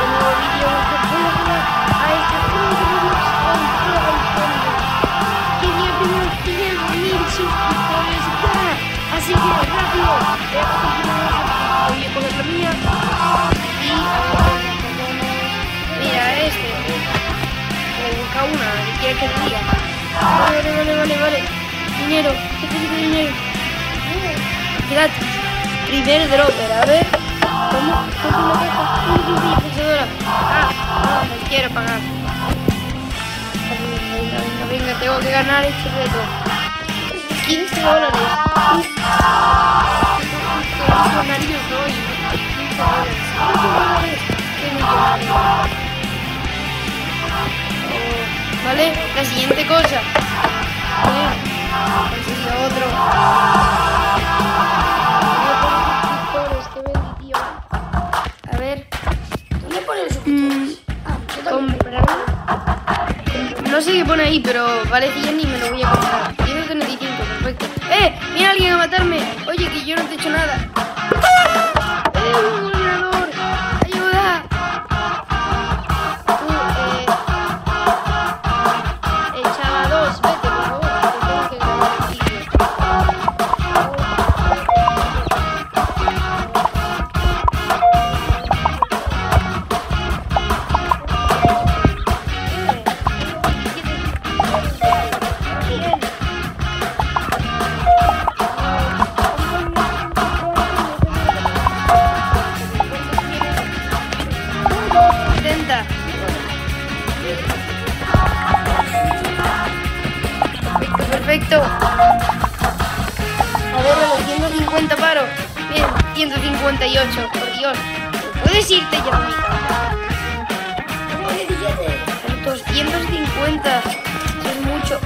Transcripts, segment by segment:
este nuevo vídeo en el que voy a jugar a este juego de Roblox con toda la historia. Que día primero 100.000 suscriptores ya. Así que rápido, voy a la mía y mira este. Busca una. Vale, vale, vale, vale. Dinero, ¿qué te digo dinero? Gratis. Primer dropper, a ver. Venga, tengo que ganar este reto. 15 dólares. Uf. Qué millonario soy. 15 dólares. 15 dólares. Qué millonario. Oh, Vale, la siguiente cosa. Vale, otro. Qué bendición. A ver, ¿Dónde pone los suscriptores? Ah, yo también. comprar. No sé qué pone ahí, pero vale 100 y me lo voy a comprar. 135, perfecto. ¡Eh! ¡Viene alguien a matarme! Oye, que yo no te he hecho nada. ¡Eh,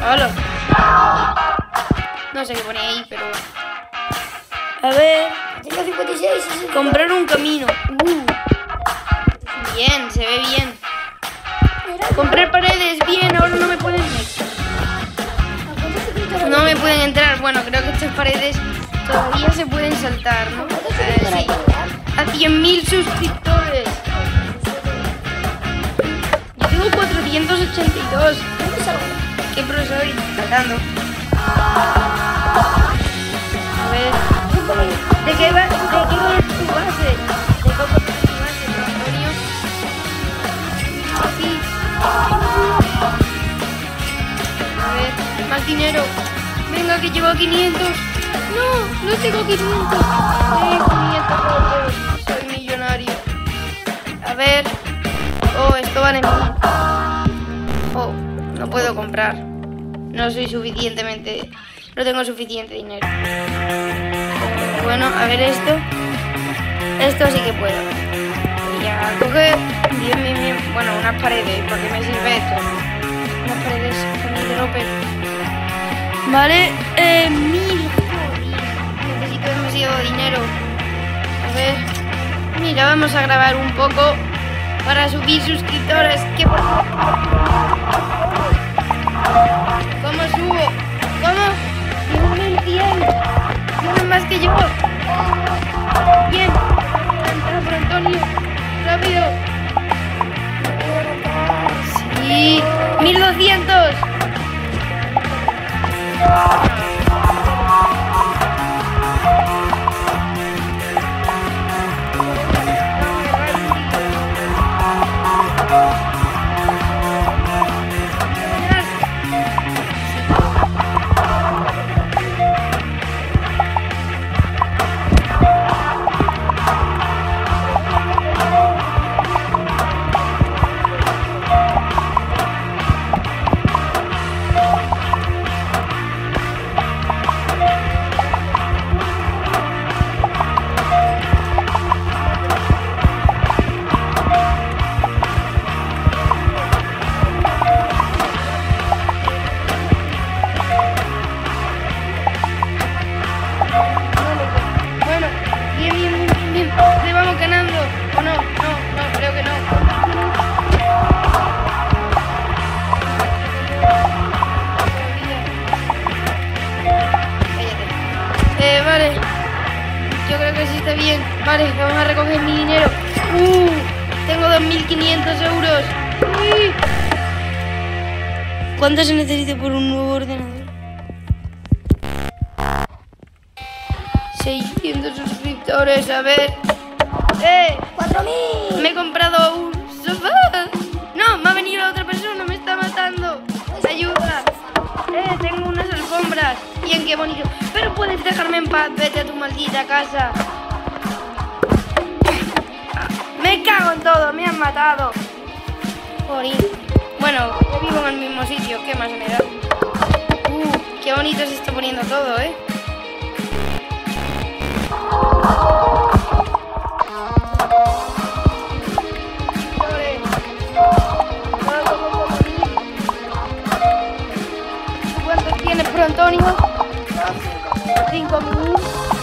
¡Hala! No sé qué pone ahí, pero. A ver. Tengo 56. 60. Comprar un camino. Uh. Bien, se ve bien. Comprar paredes. Bien, ahora no me pueden. No me pueden entrar. Bueno, creo que estas paredes todavía se pueden saltar, ¿no? ¿Cuántos Eh, sí. A 100.000 suscriptores. Yo tengo 482. ¿Dónde salgo? ¿Qué pro soy? Tratando. A ver. ¿De qué va, de qué va tu base? ¿De cómo es tu base, Antonio? Aquí. A ver, más dinero. Venga, que llevo 500. No, no tengo 500. Tengo 500 euros. Soy millonario. A ver. Oh, esto vale puedo comprar. No soy suficientemente. No tengo suficiente dinero. Bueno, a ver esto. Esto sí que puedo. Voy a coger. Bien, bien, bien. Bueno, unas paredes. ¿Por qué me sirve esto? Unas paredes con mi dropper. Vale, eh, mil. Necesito demasiado dinero. A ver. Mira, vamos a grabar un poco para subir suscriptores. ¿Qué pasa? ¿Cómo subo? ¿Cómo? 1100. Tienes más que yo. Bien. 1500 euros. Uy. ¿Cuánto se necesita por un nuevo ordenador? 600 suscriptores, a ver. ¡Eh! ¡4000! Me he comprado un sofá. No, me ha venido la otra persona, me está matando. Ayuda. Eh, tengo unas alfombras. Bien, qué bonito. Pero puedes dejarme en paz, vete a tu maldita casa cago en todo, me han matado. Morí. Bueno, yo vivo en el mismo sitio, ¿qué más me da? Uh, qué bonito se está poniendo todo, ¿eh? ¿Cuánto tiene pronto, hijo? 5.000.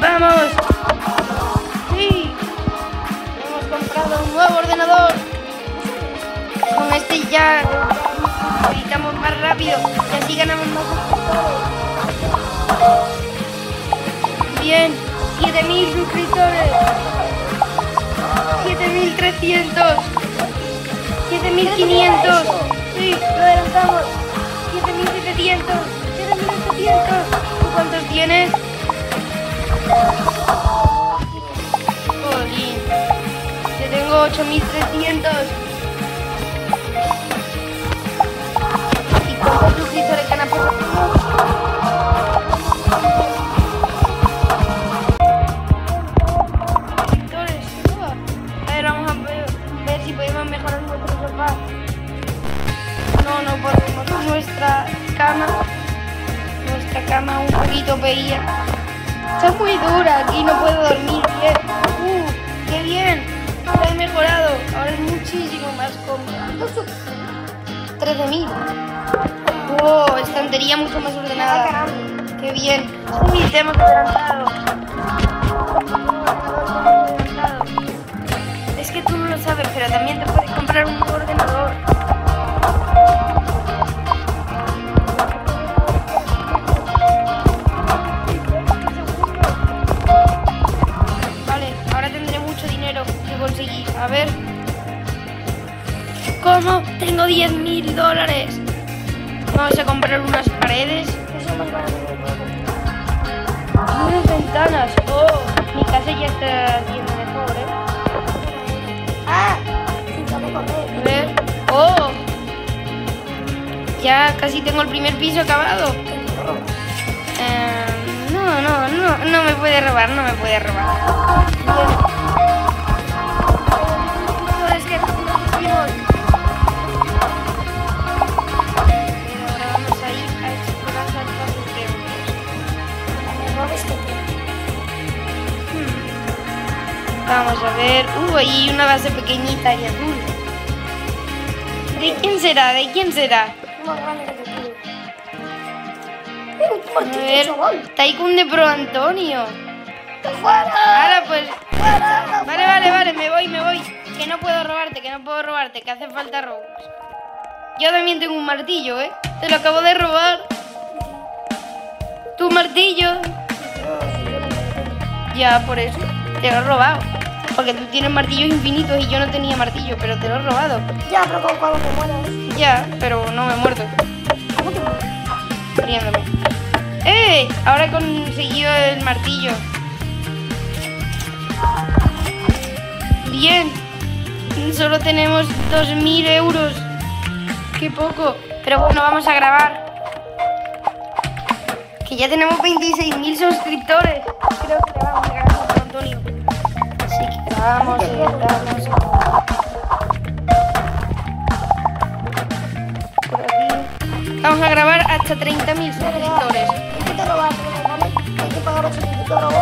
¡Vamos! ¡Sí! Hemos comprado un nuevo ordenador. Con este ya editamos más rápido y así ganamos más suscriptores. Bien, 7000 suscriptores. 7300. 7500. Sí, lo adelantamos. 7700. 7700. ¿Tú cuántos tienes? Jolín. Yo tengo 8300. ¿Y cuántos suscriptores ganas por cama un poquito peía. Está muy dura, aquí no puedo dormir bien. ¡Uh! ¡Qué bien! He mejorado. Ahora es muchísimo más cómodo. 13.000. ¡Oh! Estantería mucho más ordenada. ¡Qué bien! ¡Uy! Te hemos adelantado. Es que tú no lo sabes, pero también te puedes comprar un ordenador. A ver. ¿Cómo? Tengo 10 mil dólares. Vamos a comprar unas paredes. Unas ventanas. Oh, mi casa ya está haciendo mejor, ¿eh? ¡Ah! A ver. Oh. Ya casi tengo el primer piso acabado. Eh, no, no, no, no me puede robar, no me puede robar. Hay una base pequeñita y azul. ¿De quién será? ¿De quién será? más grande que te pido. ¡Eh, un A martillo, ver. chaval! Tycoon de Pro Antonio. ¡Fuera! Ahora pues. ¡Fuera! Vale, vale, vale, me voy, me voy. Que no puedo robarte, que no puedo robarte, que hace falta robos. Yo también tengo un martillo, ¿eh? Te lo acabo de robar. Tu martillo. Ya, por eso. Te lo he robado. Porque tú tienes martillos infinitos y yo no tenía martillo, pero te lo he robado. Ya, pero cuando- cuando te mueras. Ya, pero no me he muerto. ¿Cómo te mueres? Riéndome. ¡Eh! Ahora he conseguido el martillo. Bien. Solo tenemos 2.000 euros. Qué poco. Pero bueno, vamos a grabar. Que ya tenemos 26.000 suscriptores. Creo que le vamos a ganar a Antonio. Grabamos y grabamos. Por aquí. Vamos a grabar hasta 30.000 suscriptores. Hay que pagar 800 robos.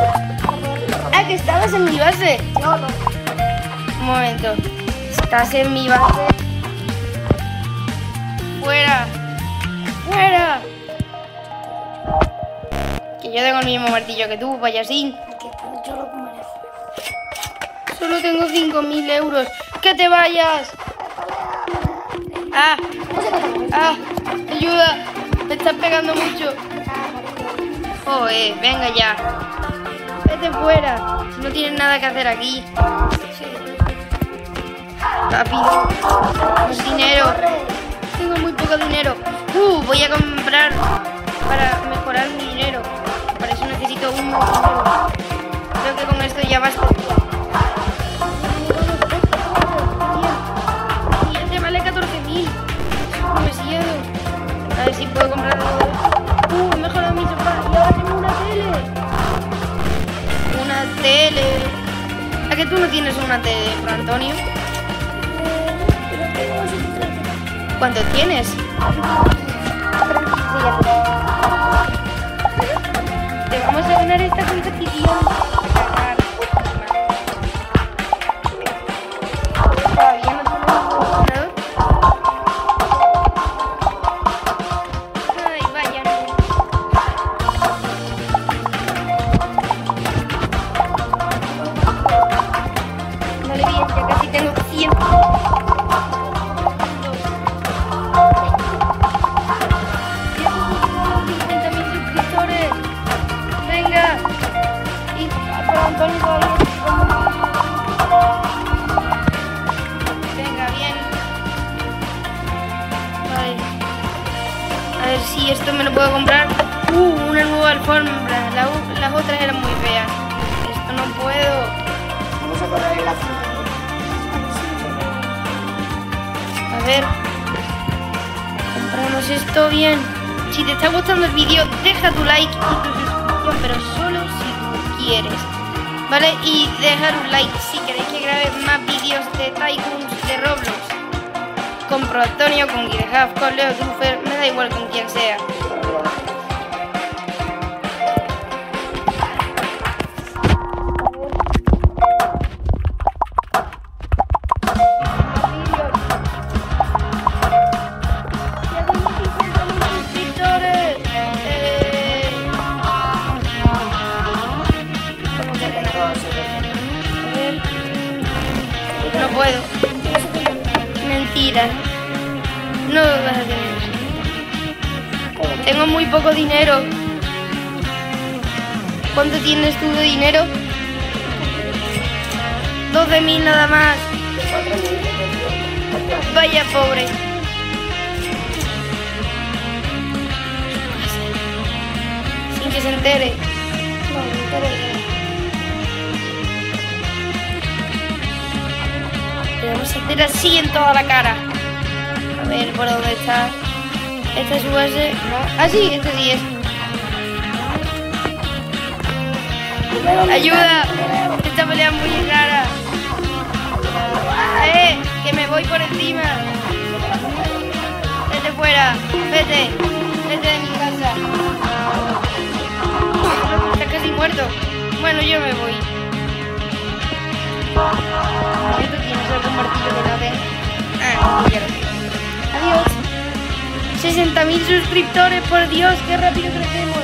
Ah, que estabas en mi base. No, no. Un momento. Estás en mi base. Fuera. Fuera. Que yo tengo el mismo martillo que tú, payasín. Que yo lo merezco. Solo tengo 5.000 euros. ¡Que te vayas! ¡Ah! ¡Ah! ¡Ayuda! Me estás pegando mucho. Joder, venga ya. Vete fuera. No tienes nada que hacer aquí. Rápido. Más dinero. Tengo muy poco dinero. Uh, voy a comprar para mejorar mi dinero. Para eso necesito un dinero. Fran Antonio? ¿Cuánto tienes? Te vamos a ganar esta competición. Esto me lo puedo comprar. Uh, una nueva alfombra. La las otras eran muy feas. Esto no puedo. Vamos a poner el azul. A ver. Compramos esto bien. Si te está gustando el vídeo, deja tu like y tu suscripción, pero solo si tú quieres. ¿Vale? Y dejar un like si queréis que grabe más vídeos de Tycoons de Roblox. Con Pro Antonio, con Guidehaf, con Leo Trufer, me da igual con quien sea. Tengo muy poco dinero. ¿Cuánto tienes tú de dinero? 12.000 nada más. Vaya pobre. Sin que se entere. No, me interesa. Le vamos a hacer así en toda la cara. A ver por dónde está. Esta es US. ¿no? Ah, sí, este sí es. ¡Ayuda! Esta pelea es muy rara. ¡Eh! ¡Que me voy por encima! ¡Vete fuera! ¡Vete! ¡Vete de mi casa! Está casi muerto. Bueno, yo me voy. Esto tiene algún martillo que no ve. Ah, ya lo Adiós. 60 suscriptores, por Dios, qué rápido crecemos.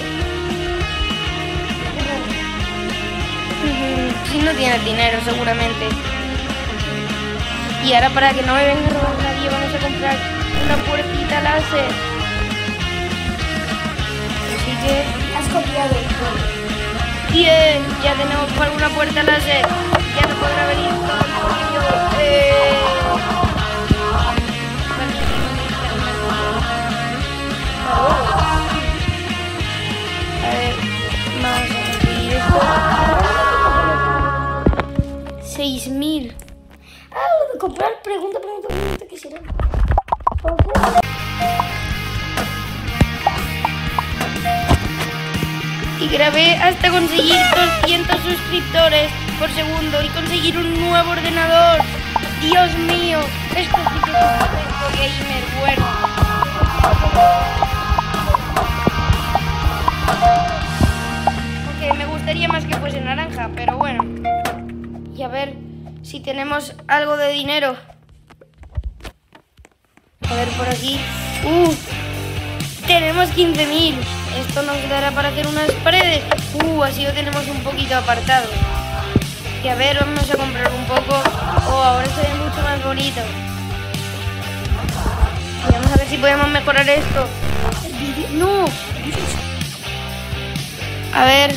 Si no tienes dinero, seguramente. Y ahora para que no me venga a robar nadie, vamos a comprar una puertita láser. Así que... Has copiado el juego. Bien, ya tenemos para una puerta láser. Ya no podrá venir todo el mundo. 6.000. Ah, lo de comprar. Pregunta, pregunta, pregunta. ¿Qué será? Y grabé hasta conseguir 200 suscriptores por segundo y conseguir un nuevo ordenador. Dios mío, esto sí que es un gamer bueno. Ok, me gustaría más que fuese naranja, pero bueno. Y a ver si tenemos algo de dinero. A ver por aquí. ¡Uh! Tenemos 15.000. Esto nos dará para hacer unas paredes. ¡Uh! Así lo tenemos un poquito apartado. Y a ver, vamos a comprar un poco. Oh, ahora se ve mucho más bonito. Y vamos a ver si podemos mejorar esto. ¡No! A ver.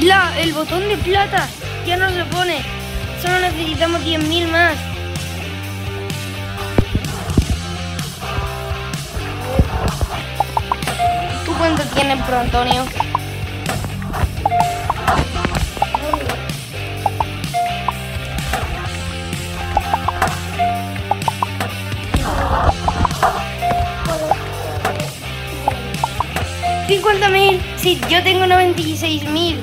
La, el botón de plata ya nos lo pone. Solo necesitamos 10.000 más. ¿Tú cuánto tienes, Pro Antonio? ¿50 mil? Sí, yo tengo 96 mil.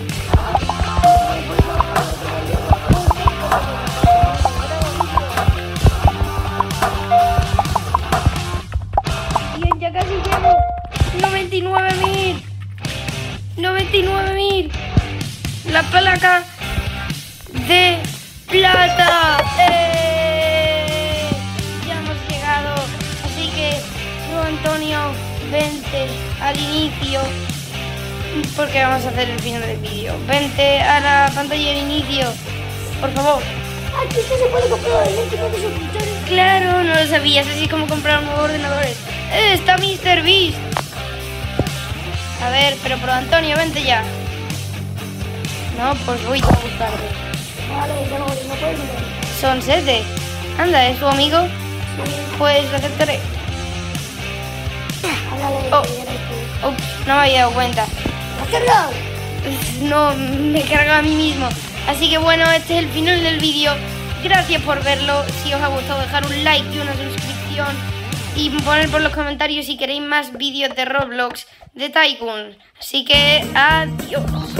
Bien, ya casi llego. 99 mil. 99 mil. La placa de plata. ¡Eh! Ya hemos llegado. Así que, tú, Antonio, vente al inicio. Porque vamos a hacer el final del vídeo. Vente a la pantalla de inicio. Por favor. Aquí es que se puede comprar el 24 suscriptores. Claro, no lo sabías, así como comprar nuevos ordenadores. ¡Eh, está Mr. Beast! A ver, pero Pro Antonio, vente ya. No, pues voy. Vale, no, no puedes entrar. Son sete. Anda, ¿es tu amigo? Pues lo aceptaré. Oh. Ups, no me había dado cuenta. No, me carga a mí mismo. Así que bueno, este es el final del vídeo. Gracias por verlo. Si os ha gustado, dejar un like y una suscripción. Y poner por los comentarios si queréis más vídeos de Roblox de Tycoon. Así que adiós.